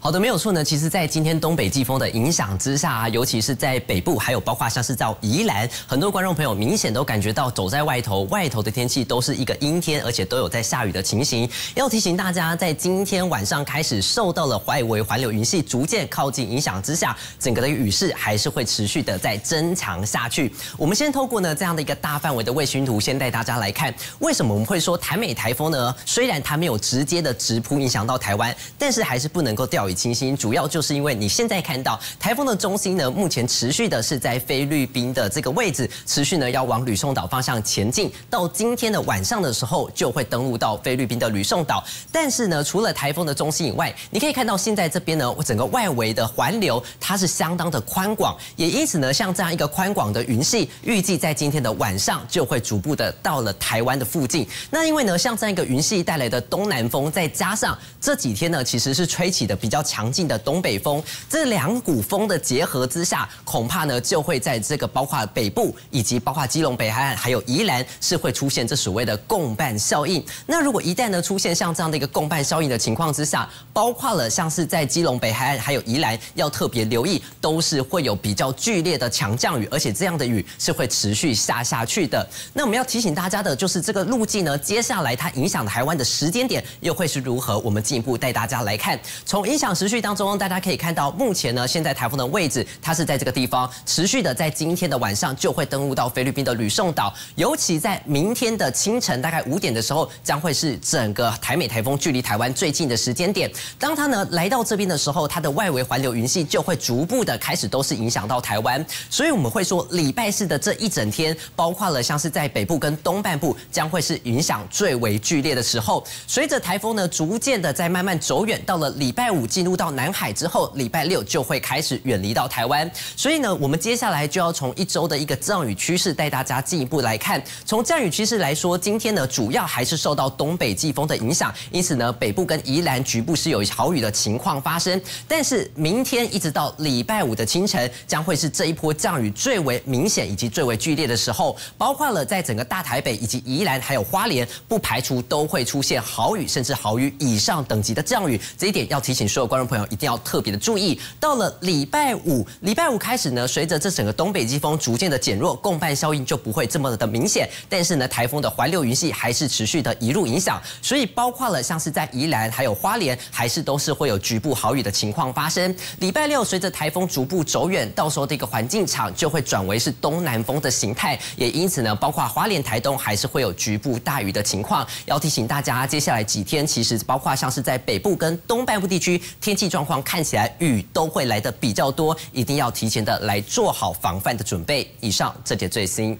好的，没有错呢。其实，在今天东北季风的影响之下啊，尤其是在北部，还有包括像是在宜兰，很多观众朋友明显都感觉到走在外头，外头的天气都是一个阴天，而且都有在下雨的情形。要提醒大家，在今天晚上开始受到了外围环流云系逐渐靠近影响之下，整个的雨势还是会持续的在增强下去。我们先透过呢这样的一个大范围的卫星图，先带大家来看，为什么我们会说台美台风呢？虽然它没有直接的直扑影响到台湾，但是还是不能够掉以轻心。主要就是因为你现在看到台风的中心呢，目前持续的是在菲律宾的这个位置，持续呢要往吕宋岛方向前进。到今天的晚上的时候，就会登陆到菲律宾的吕宋岛。但是呢，除了台风的中心以外，你可以看到现在这边呢，整个外围的环流它是相当的宽广，也因此呢，像这样一个宽广的云系，预计在今天的晚上就会逐步的到了台湾的附近。那因为呢，像这样一个云系带来的东南风，再加上这几天呢，其实是吹起的比较强劲的东北风，这两股风的结合之下，恐怕呢就会在这个包括北部以及包括基隆北海岸还有宜兰是会出现这所谓的共伴效应。那如果一旦呢出现像这样的一个共伴效应的情况之下，包括了像是在基隆北海岸还有宜兰要特别留意，都是会有比较剧烈的强降雨，而且这样的雨是会持续下下去的。那我们要提醒大家的就是这个路径呢，接下来它影响台湾的时间点又会是如何？我们进一步带大家来看，从影响时序当中，大家可以看到，目前呢，现在台风的位置它是在这个地方，持续的在今天的晚上就会登陆到菲律宾的吕宋岛，尤其在明天的清晨大概五点的时候，将会是整个台美台风距离台湾最近的时间点。当它呢来到这边的时候，它的外围环流云系就会逐步的开始都是影响到台湾，所以我们会说礼拜四的这一整天，包括了像是在北部跟东半部，将会是影响最为剧烈的时候。随着台风呢逐渐的在慢慢走远，到了礼拜五进入到南海之后，礼拜六就会开始远离到台湾。所以呢，我们接下来就要从一周的一个降雨趋势带大家进一步来看。从降雨趋势来说，今天呢主要还是受到东北季风的影响，因此呢北部跟宜兰局部是有豪雨的情况发生。但是明天一直到礼拜五的清晨，将会是这一波降雨最为明显以及最为剧烈的时候，包括了在整个大台北以及宜兰还有花莲，不排除都会出现豪雨甚至豪雨以上等级的降雨。这一点要提醒所有观众朋友一定要特别的注意。到了礼拜五，礼拜五开始呢，随着这整个东北季风逐渐的减弱，共伴效应就不会这么的明显。但是呢，台风的环流云系还是持续的一路影响，所以包括了像是在宜兰还有花莲，还是都是会有局部豪雨的情况发生。礼拜六随着台风逐步走远，到时候这个环境场就会转为是东南风的形态，也因此呢，包括花莲、台东还是会有局部大雨的情况。要提醒大家，接下来几天其实包括像是在北部跟东半部地区，天气状况看起来雨都会来的比较多，一定要提前的来做好防范的准备。以上这节最新。